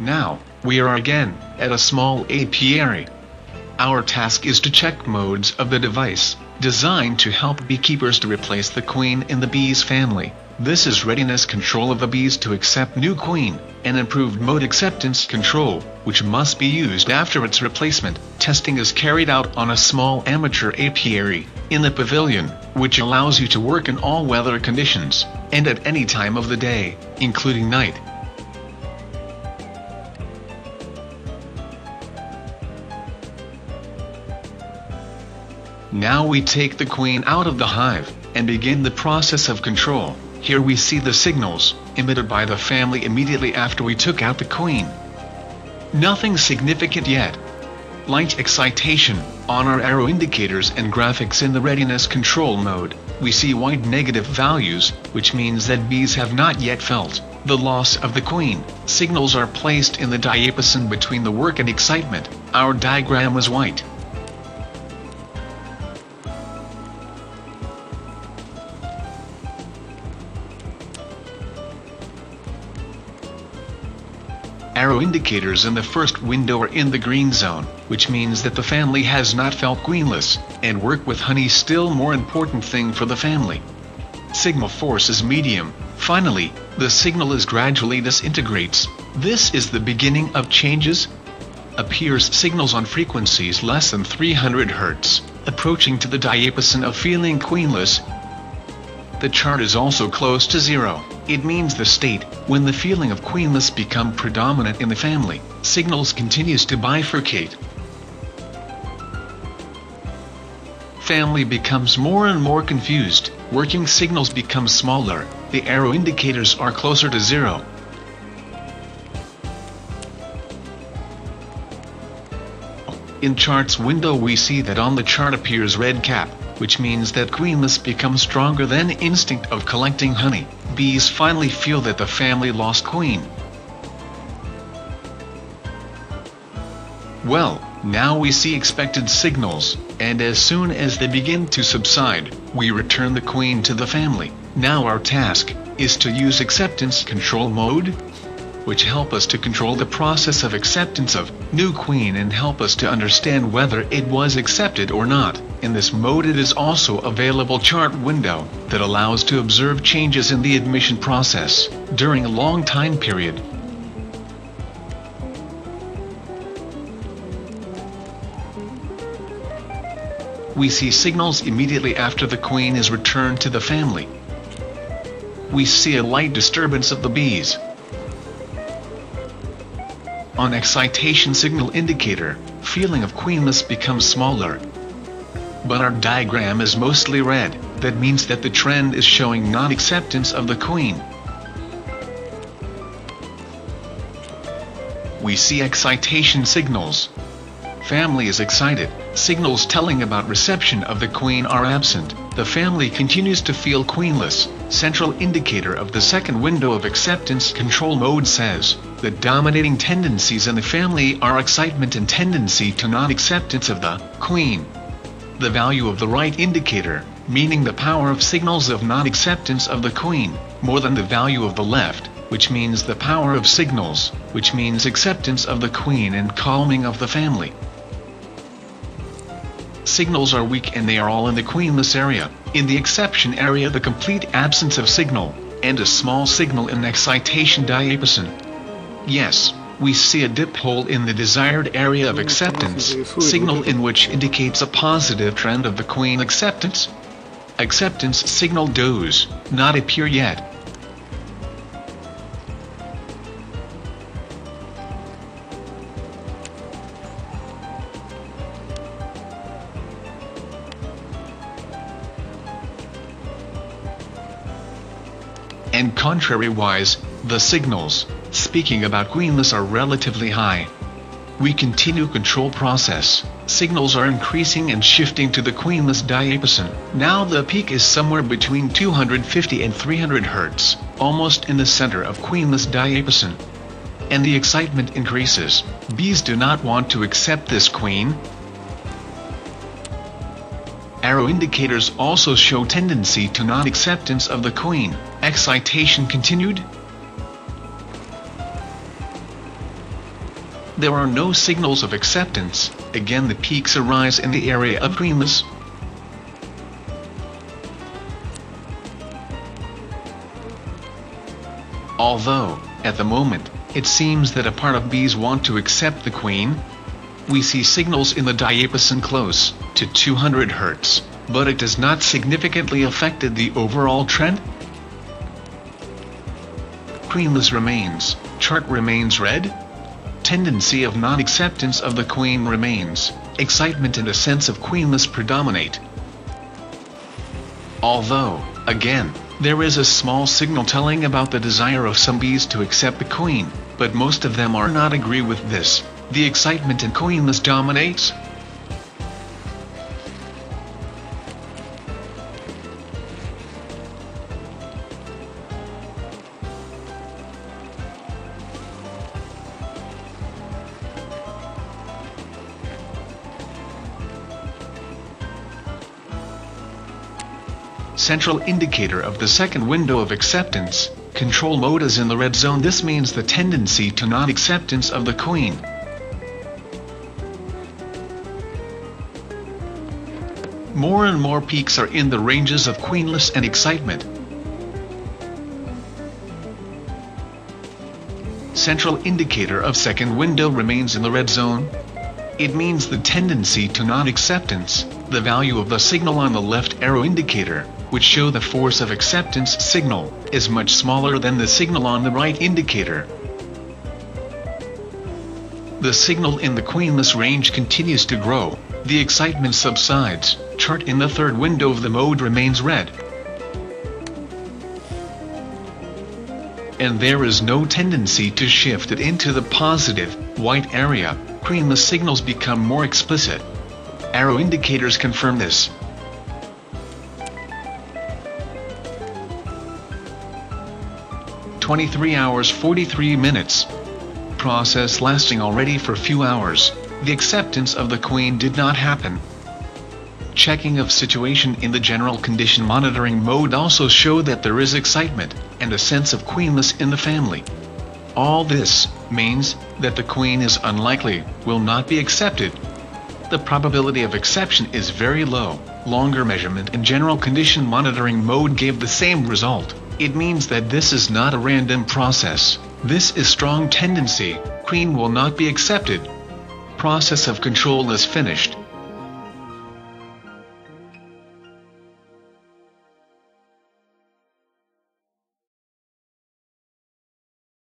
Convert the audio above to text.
Now, we are again at a small apiary. Our task is to check modes of the device, designed to help beekeepers to replace the queen in the bees family. This is readiness control of the bees to accept new queen, and improved mode acceptance control, which must be used after its replacement. Testing is carried out on a small amateur apiary in the pavilion, which allows you to work in all weather conditions, and at any time of the day, including night. Now we take the queen out of the hive, and begin the process of control. Here we see the signals, emitted by the family immediately after we took out the queen. Nothing significant yet. Light excitation, on our arrow indicators and graphics in the readiness control mode, we see white negative values, which means that bees have not yet felt the loss of the queen. Signals are placed in the diapason between the work and excitement. Our diagram is white. Arrow indicators in the first window are in the green zone, which means that the family has not felt queenless, and work with honey still more important thing for the family. Sigma force is medium. Finally, the signal is gradually disintegrates. This is the beginning of changes. Appears signals on frequencies less than 300 Hz, approaching to the diapason of feeling queenless, the chart is also close to zero. It means the state, when the feeling of queenless become predominant in the family, signals continues to bifurcate. Family becomes more and more confused, working signals become smaller, the arrow indicators are closer to zero. In charts window we see that on the chart appears red cap, which means that queenless becomes stronger than instinct of collecting honey. Bees finally feel that the family lost queen. Well, now we see expected signals, and as soon as they begin to subside, we return the queen to the family. Now our task is to use acceptance control mode which help us to control the process of acceptance of new queen and help us to understand whether it was accepted or not. In this mode it is also available chart window that allows to observe changes in the admission process during a long time period. We see signals immediately after the queen is returned to the family. We see a light disturbance of the bees, on excitation signal indicator, feeling of queenless becomes smaller. But our diagram is mostly red, that means that the trend is showing non-acceptance of the queen. We see excitation signals. Family is excited, signals telling about reception of the queen are absent. The family continues to feel queenless. Central indicator of the second window of acceptance control mode says, the dominating tendencies in the family are excitement and tendency to non-acceptance of the queen. The value of the right indicator, meaning the power of signals of non-acceptance of the queen, more than the value of the left, which means the power of signals, which means acceptance of the queen and calming of the family signals are weak and they are all in the queenless area. In the exception area the complete absence of signal, and a small signal in excitation diapason. Yes, we see a dip hole in the desired area of acceptance, signal in which indicates a positive trend of the queen acceptance. Acceptance signal does not appear yet, and contrary-wise, the signals, speaking about queenless are relatively high. We continue control process, signals are increasing and shifting to the queenless diapason. Now the peak is somewhere between 250 and 300 Hz, almost in the center of queenless diapason. And the excitement increases. Bees do not want to accept this queen, Arrow indicators also show tendency to non-acceptance of the queen. Excitation continued. There are no signals of acceptance, again the peaks arise in the area of queenless. Although, at the moment, it seems that a part of bees want to accept the queen. We see signals in the diapason close to 200 Hz, but it does not significantly affected the overall trend. Queenless remains, chart remains red. Tendency of non-acceptance of the queen remains, excitement and a sense of queenless predominate. Although, again, there is a small signal telling about the desire of some bees to accept the queen, but most of them are not agree with this. The excitement and queenless dominates. Central indicator of the second window of acceptance, control mode is in the red zone this means the tendency to non-acceptance of the queen. More and more peaks are in the ranges of queenless and excitement. Central indicator of second window remains in the red zone. It means the tendency to non-acceptance, the value of the signal on the left arrow indicator, which show the force of acceptance signal, is much smaller than the signal on the right indicator. The signal in the queenless range continues to grow, the excitement subsides, chart in the third window of the mode remains red. And there is no tendency to shift it into the positive, white area, queenless signals become more explicit. Arrow indicators confirm this. 23 hours 43 minutes. Process lasting already for few hours, the acceptance of the Queen did not happen. Checking of situation in the general condition monitoring mode also show that there is excitement and a sense of queenless in the family. All this means that the queen is unlikely, will not be accepted. The probability of exception is very low. Longer measurement in general condition monitoring mode gave the same result. It means that this is not a random process. This is strong tendency. Queen will not be accepted. Process of control is finished.